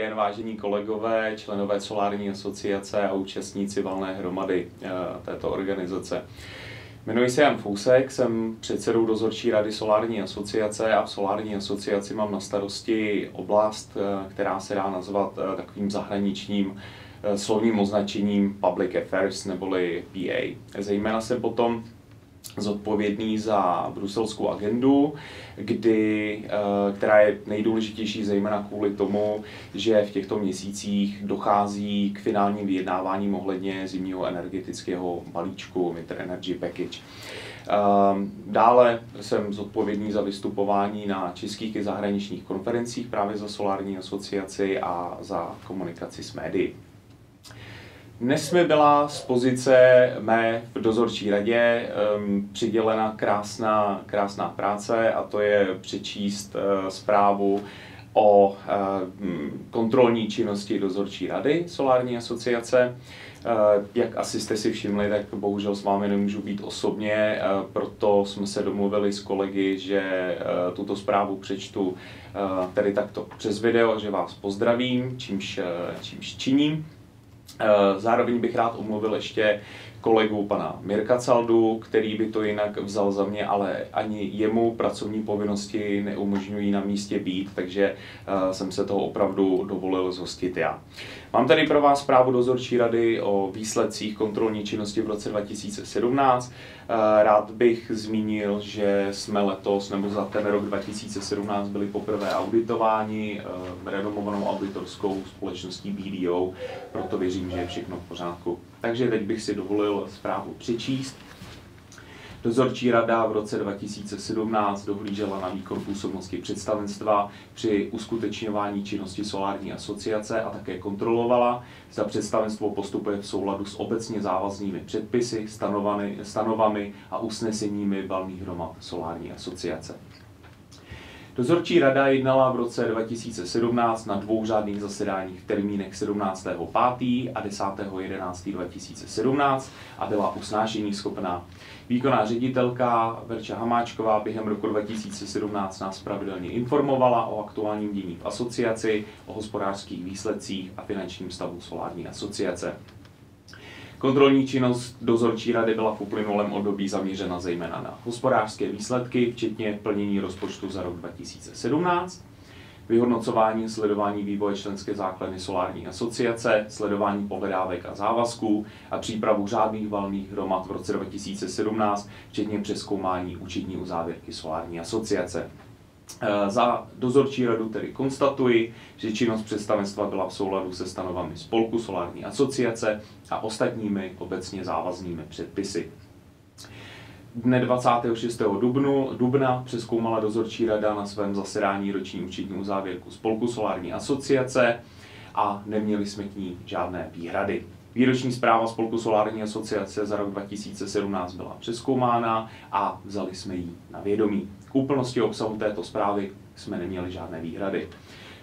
den, vážení kolegové, členové Solární asociace a účastníci valné hromady eh, této organizace. Jmenuji se Jan Fousek, jsem předsedou dozorčí rady Solární asociace a v Solární asociaci mám na starosti oblast, eh, která se dá nazvat eh, takovým zahraničním slovním označením Public Affairs neboli PA. Zejména jsem potom zodpovědný za bruselskou agendu, kdy, eh, která je nejdůležitější zejména kvůli tomu, že v těchto měsících dochází k finálním vyjednáváním ohledně zimního energetického balíčku Winter Energy Package. Ehm, dále jsem zodpovědný za vystupování na českých i zahraničních konferencích právě za Solární asociaci a za komunikaci s médií. Dnes mi byla z pozice mé v dozorčí radě um, přidělena krásná, krásná práce a to je přečíst uh, zprávu o uh, kontrolní činnosti dozorčí rady Solární asociace. Uh, jak asi jste si všimli, tak bohužel s vámi nemůžu být osobně, uh, proto jsme se domluvili s kolegy, že uh, tuto zprávu přečtu tedy takto přes video, že vás pozdravím, čímž, čímž činím. Eh, zároveň bych rád omluvil ještě kolegu pana Mirka Caldu, který by to jinak vzal za mě, ale ani jemu pracovní povinnosti neumožňují na místě být, takže uh, jsem se toho opravdu dovolil zhostit já. Mám tady pro vás zprávu dozorčí rady o výsledcích kontrolní činnosti v roce 2017. Uh, eh, rád bych zmínil, že jsme letos nebo za ten rok 2017 byli poprvé auditováni uh, renomovanou auditorskou společností BDO, proto věřím, že je všechno v pořádku. Takže teď bych si dovolil zprávu přečíst. Dozorčí rada v roce 2017 dohlížela na výkon působnosti představenstva při uskutečňování činnosti Solární asociace a také kontrolovala, zda představenstvo postupuje v souladu s obecně závaznými předpisy, stanovami a usneseními valných hromad Solární asociace. Dozorčí rada jednala v roce 2017 na dvou řádných zasedáních v termínech 17.5. a 10.11.2017 a byla usnášení schopná. Výkonná ředitelka Verča Hamáčková během roku 2017 nás pravidelně informovala o aktuálním dění v asociaci, o hospodářských výsledcích a finančním stavu solární asociace. Kontrolní činnost dozorčí rady byla v uplynulém období zaměřena zejména na hospodářské výsledky, včetně plnění rozpočtu za rok 2017, vyhodnocování sledování vývoje členské základny solární asociace, sledování pohledávek a závazků a přípravu řádných valných hromad v roce 2017, včetně přeskoumání účetní uzávěrky solární asociace. Eh, za dozorčí radu tedy konstatuji, že činnost představenstva byla v souladu se stanovami Spolku Solární asociace a ostatními obecně závaznými předpisy. Dne 26. Dubnu, dubna přeskoumala dozorčí rada na svém zasedání roční účetní uzávěrku Spolku Solární asociace a neměli jsme k ní žádné výhrady. Výroční zpráva Spolku Solární asociace za rok 2017 byla přeskoumána a vzali jsme ji na vědomí. K úplnosti obsahu této zprávy jsme neměli žádné výhrady.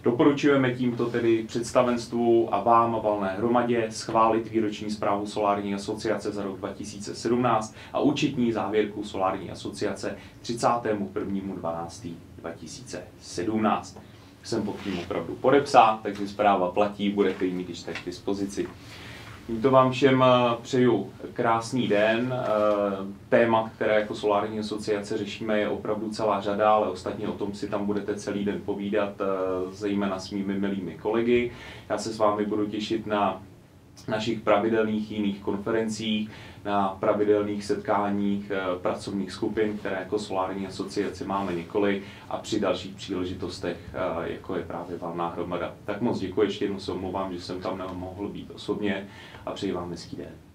Doporučujeme tímto tedy představenstvu a vám a valné hromadě schválit výroční zprávu Solární asociace za rok 2017 a účetní závěrku Solární asociace 31.12.2017. Jsem pod tím opravdu podepsán, takže zpráva platí, budete ji mít když tak k dispozici. Tímto vám všem eh, přeju krásný den. Eh, témat, které jako Solární asociace řešíme, je opravdu celá řada, ale ostatně o tom si tam budete celý den povídat, eh, zejména s mými milými kolegy. Já se s vámi budu těšit na našich pravidelných jiných konferencích, na pravidelných setkáních eh, pracovních skupin, které jako Solární asociace máme několik a při dalších příležitostech, eh, jako je právě valná hromada. Tak moc děkuji, ještě jednou se omlouvám, že jsem tam nemohl být osobně a přeji vám hezký den.